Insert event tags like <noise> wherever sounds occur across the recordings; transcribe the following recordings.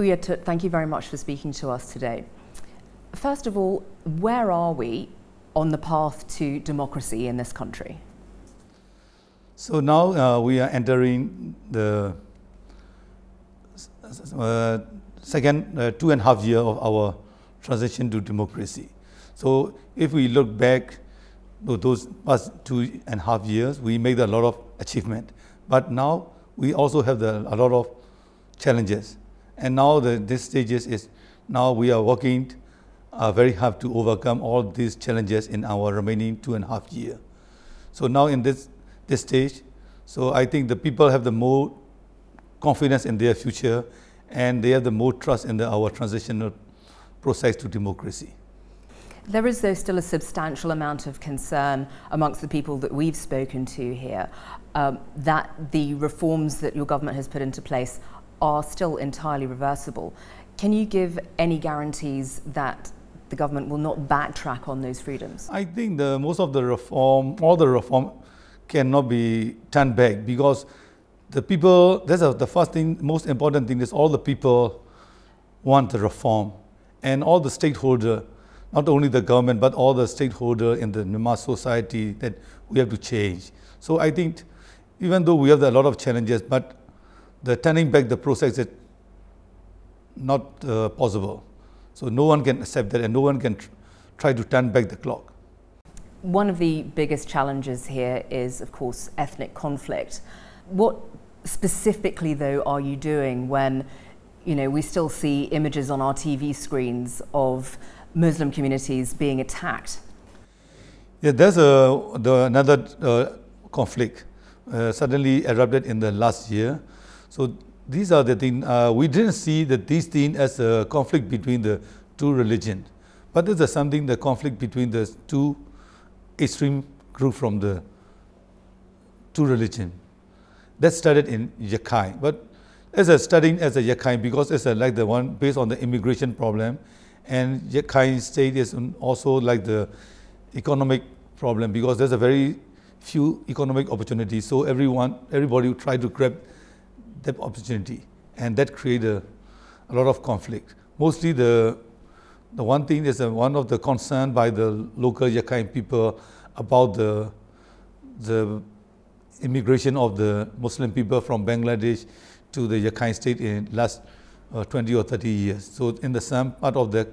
U Ye Htut, thank you very much for speaking to us today. First of all, where are we on the path to democracy in this country? So now uh, we are entering the uh, second uh, two and a half year of our transition to democracy. So if we look back to those past two and a half years, we made a lot of achievement. But now we also have the, a lot of challenges. And now the, this stage is, is now we are working uh, very hard to overcome all these challenges in our remaining two and a half year. So now in this, this stage, so I think the people have the more confidence in their future and they have the more trust in the, our transitional process to democracy. There is, though, still a substantial amount of concern amongst the people that we've spoken to here um, that the reforms that your government has put into place are still entirely reversible. Can you give any guarantees that the government will not backtrack on those freedoms? I think the most of the reform, all the reform cannot be turned back because the people, that's the first thing, most important thing is all the people want the reform and all the stakeholder, not only the government, but all the stakeholder in the Myanmar society that we have to change. So I think even though we have a lot of challenges, but the turning back the process is not uh, possible. So no one can accept that and no one can tr try to turn back the clock. One of the biggest challenges here is, of course, ethnic conflict. What specifically, though, are you doing when you know, we still see images on our TV screens of Muslim communities being attacked? Yeah, there's a, the, another uh, conflict uh, suddenly erupted in the last year. So these are the things, uh, we didn't see that these things as a conflict between the two religions, but there's something, the conflict between the two extreme group from the two religion. That started in Rakhine, but as a studying as a Rakhine because it's a, like the one based on the immigration problem, and Rakhine state is also like the economic problem because there's a very few economic opportunities. So everyone, everybody try to grab that opportunity, and that created a, a lot of conflict. Mostly the the one thing is uh, one of the concern by the local Rakhine people about the the immigration of the Muslim people from Bangladesh to the Rakhine state in last uh, 20 or 30 years. So in the some part of the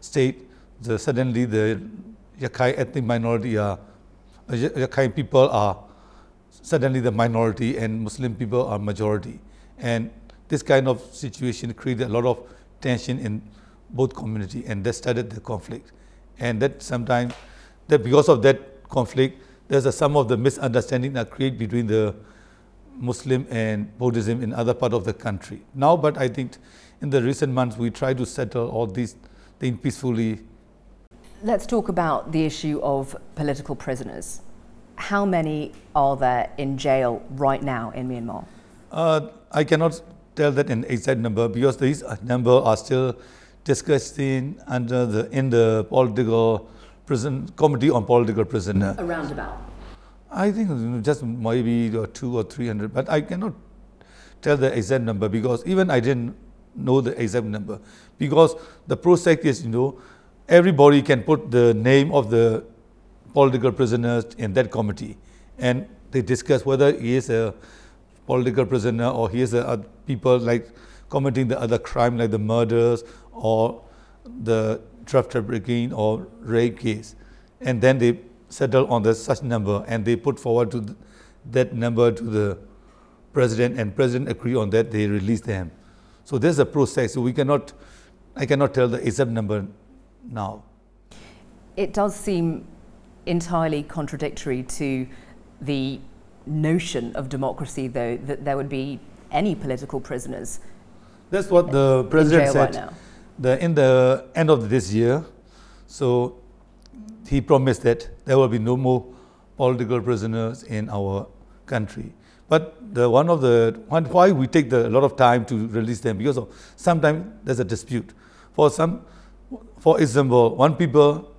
state, the, suddenly the Rakhine ethnic minority are, uh, Rakhine people are suddenly the minority and Muslim people are majority. And this kind of situation created a lot of tension in both community and that started the conflict. And that sometimes, that because of that conflict, there's a, some of the misunderstanding that create between the Muslim and Buddhism in other part of the country. Now, but I think in the recent months, we try to settle all these things peacefully. Let's talk about the issue of political prisoners. How many are there in jail right now in Myanmar? Uh, I cannot tell that in exact number because these number are still discussing under the in the political prison committee on political prisoner. Around about. I think just maybe two or three hundred, but I cannot tell the exact number because even I didn't know the exact number because the process is you know everybody can put the name of the political prisoners in that committee and they discuss whether he is a political prisoner or he is a people like committing the other crime like the murders or the drug trafficking or rape case and then they settle on the such number and they put forward to that number to the president and president agree on that, they release them. So there's a process. So we cannot, I cannot tell the exact number now. It does seem entirely contradictory to the notion of democracy, though, that there would be any political prisoners. That's what the president said right the, in the end of this year. So he promised that there will be no more political prisoners in our country. But the one of the one, why we take the, a lot of time to release them because of sometimes there's a dispute. For some, for example, one people,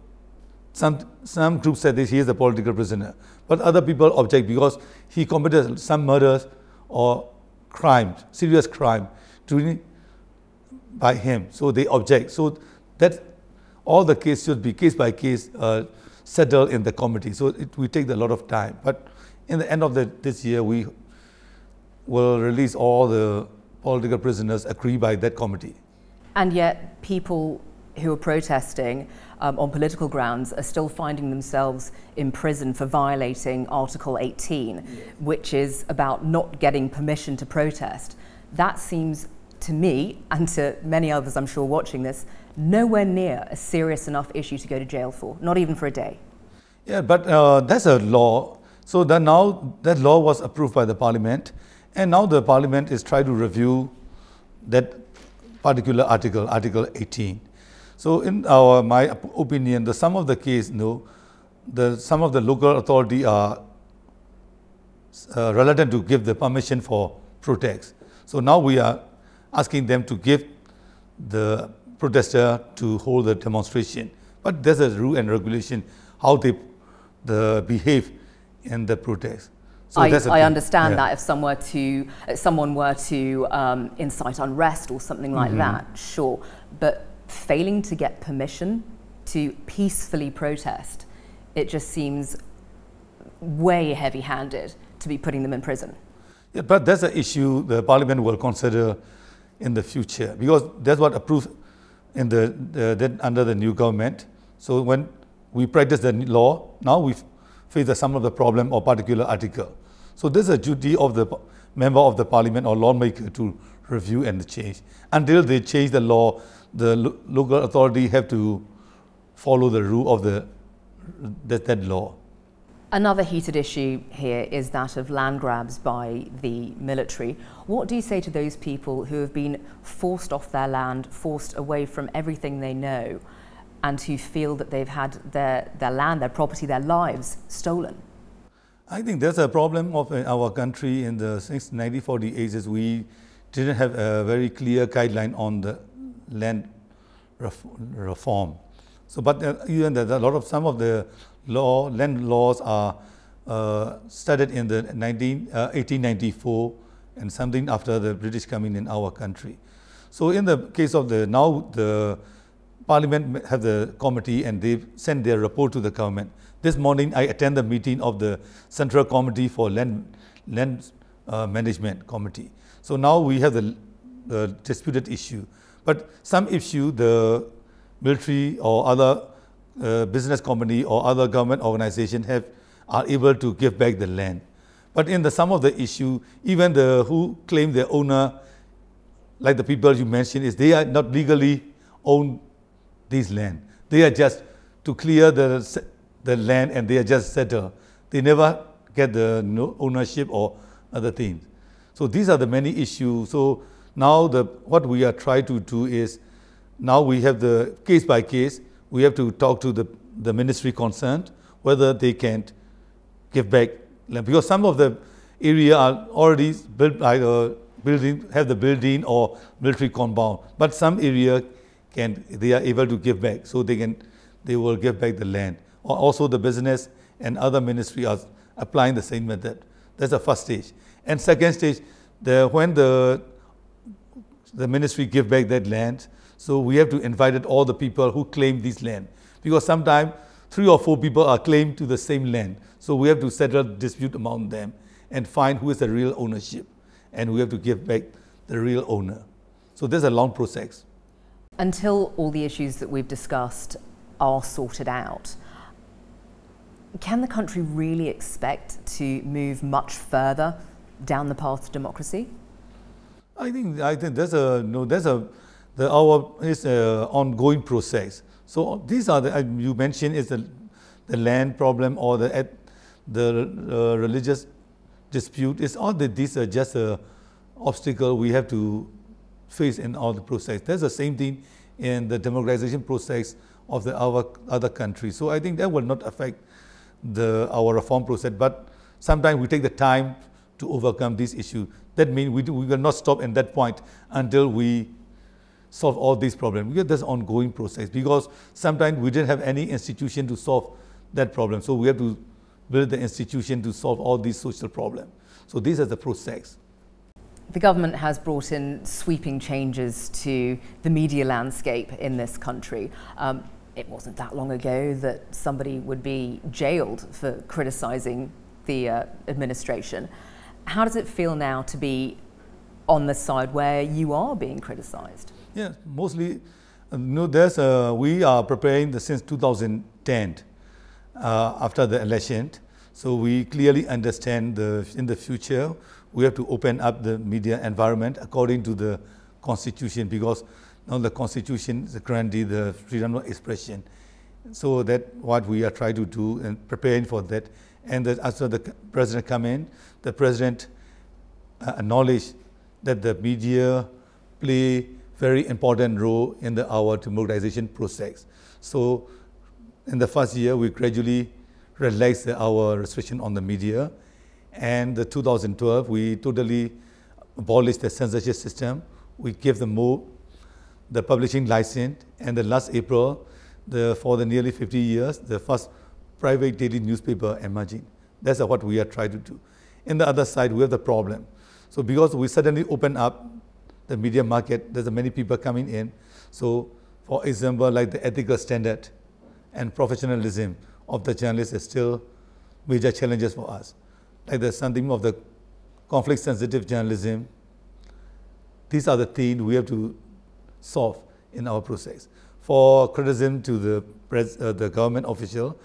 some some groups said this, he is a political prisoner, but other people object because he committed some murders or crimes, serious crime during by him. So they object. So that all the case should be case by case uh, settled in the committee. So it will take a lot of time. But in the end of the, this year, we will release all the political prisoners agreed by that committee. And yet, people who are protesting um, on political grounds are still finding themselves in prison for violating Article 18, yes. which is about not getting permission to protest. That seems to me and to many others, I'm sure, watching this, nowhere near a serious enough issue to go to jail for, not even for a day. Yeah, but uh, that's a law. So that now that law was approved by the parliament, and now the parliament is trying to review that particular article, Article 18. So in our, my opinion, the sum of the case, no, the some of the local authority are uh, reluctant to give the permission for protests. So now we are asking them to give the protester to hold the demonstration. But there's a rule and regulation how they the behave in the protest. So I, I understand yeah. that if someone were to someone were to um, incite unrest or something like mm-hmm. that, sure. But failing to get permission to peacefully protest, it just seems way heavy-handed to be putting them in prison. Yeah, but that's an issue the parliament will consider in the future because that's what approved in the, the under the new government. So when we practice the law, now we face some of the problem or particular article. So this is a duty of the member of the parliament or lawmaker to review and change. Until they change the law, the lo local authority have to follow the rule of the that, that law. Another heated issue here is that of land grabs by the military. What do you say to those people who have been forced off their land, forced away from everything they know, and who feel that they've had their, their land, their property, their lives stolen? I think there's a problem of uh, our country in the since 1948 is we didn't have a very clear guideline on the land reform. So, but uh, even that a lot of some of the law, land laws are uh, started in the 19, uh, 1894 and something after the British coming in our country. So in the case of the, now the parliament have the committee and they send their report to the government. This morning I attend the meeting of the Central Committee for Land, Land uh, Management Committee. So now we have the, the disputed issue. But some issue the military or other uh, business company or other government organization have are able to give back the land. But in the some of the issue, even the who claim the owner, like the people you mentioned, is they are not legally own these land. They are just to clear the the land and they are just settled. They never get the ownership or other things. So these are the many issues. So now the what we are trying to do is now we have the case by case we have to talk to the, the ministry concerned whether they can give back land. Because some of the area are already built by the building, have the building or military compound, but some area can, they are able to give back, so they can, they will give back the land. Or also the business and other ministry are applying the same method. That's the first stage. And second stage, the, when the, the ministry give back that land, so we have to invite all the people who claim this land because sometimes three or four people are claimed to the same land. So we have to settle dispute among them and find who is the real ownership and we have to give back the real owner. So there's a long process. Until all the issues that we've discussed are sorted out, can the country really expect to move much further down the path to democracy? I think I think there's a no there's a the, our is ongoing process. So these are the, you mentioned is the, the land problem or the, the uh, religious dispute. It's all that these are just a obstacle we have to face in all the process. That's the same thing in the democratization process of the our other countries. So I think that will not affect the our reform process, but sometimes we take the time to overcome this issue. That means we, we will not stop at that point until we solve all these problems. Because there's ongoing process because sometimes we didn't have any institution to solve that problem. So we have to build the institution to solve all these social problems. So this is the process. the government has brought in sweeping changes to the media landscape in this country. Um, it wasn't that long ago that somebody would be jailed for criticizing the uh, administration. How does it feel now to be on the side where you are being criticized? Yeah, mostly. Uh, no, there's uh, we are preparing the, since 2010 uh, after the election. So we clearly understand the in the future we have to open up the media environment according to the constitution because now the constitution is currently the freedom of expression. So that what we are trying to do and preparing for that. And after the president come in, the president uh, acknowledged that the media play very important role in the, our democratization process. So in the first year, we gradually relaxed our restriction on the media. And the 2012, we totally abolished the censorship system. We gave them more the publishing license. And the last April, the, for the nearly 50 years, the first private daily newspaper emerging. That's what we are trying to do. In the other side, we have the problem. So because we suddenly open up the media market, there's many people coming in. So for example, like the ethical standard and professionalism of the journalists is still major challenges for us. Like there's something of the conflict sensitive journalism. These are the things we have to solve in our process. For criticism to the, uh, the government official,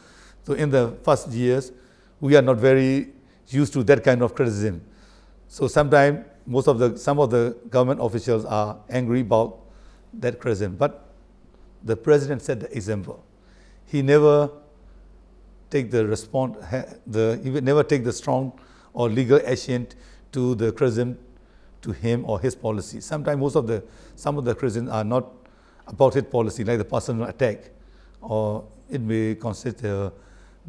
so in the first years, we are not very used to that kind of criticism. So sometimes most of the some of the government officials are angry about that criticism. But the president set the example. He never take the response the he never take the strong or legal action to the criticism to him or his policy. Sometimes most of the some of the criticism are not about his policy, like the personal attack, or it may constitute a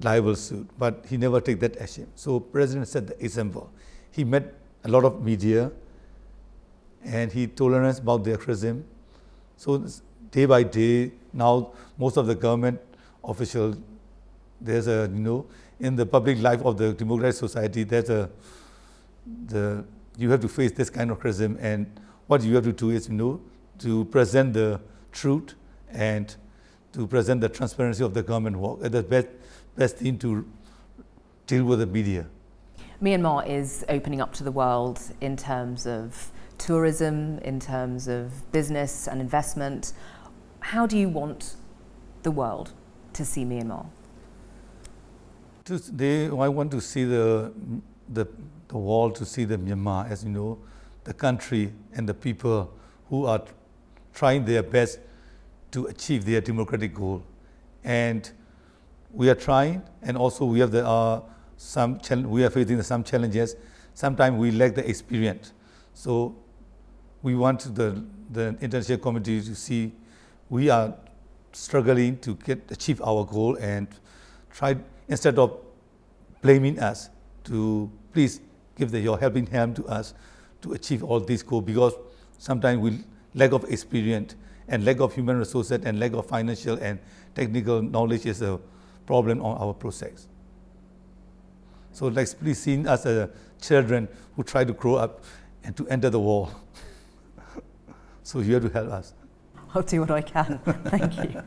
libel suit, but he never take that action. So president set the example. He met a lot of media and he tolerance about their criticism. So day by day, now most of the government officials, there's a, you know, in the public life of the democratic society, there's a, the, you have to face this kind of criticism and what you have to do is, you know, to present the truth and to present the transparency of the government work. That's the best, best thing to deal with the media. Myanmar is opening up to the world in terms of tourism, in terms of business and investment. How do you want the world to see Myanmar? They, I want to see the, the, the world to see the Myanmar as you know, the country and the people who are trying their best to achieve their democratic goal. And we are trying, and also we have the, uh, some we are facing some challenges. Sometimes we lack the experience. So we want the, the international community to see we are struggling to get achieve our goal and try instead of blaming us to please give the, your helping hand to us to achieve all these goals because sometimes we lack of experience and lack of human resources and lack of financial and technical knowledge is a problem on our process. So let's please see us as children who try to grow up and to enter the war. <laughs> so you have to help us. I'll do what I can. <laughs> Thank you.